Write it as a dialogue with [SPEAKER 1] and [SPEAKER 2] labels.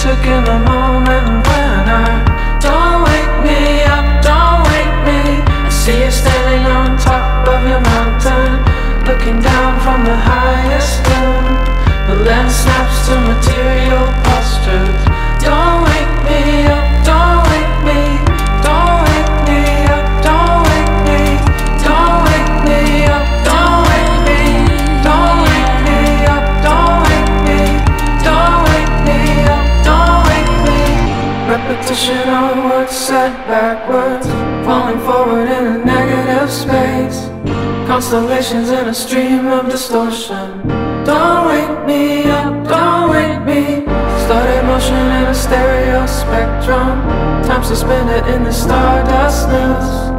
[SPEAKER 1] took in the moment when I Don't wake me up, don't wake me. I see you standing on top of your mountain Looking down from the highest dune The lens snaps to material Of words said backwards. Falling forward in a negative space. Constellations in a stream of distortion. Don't wake me up, don't wake me. Started motion in a stereo spectrum. Time suspended in the stardustness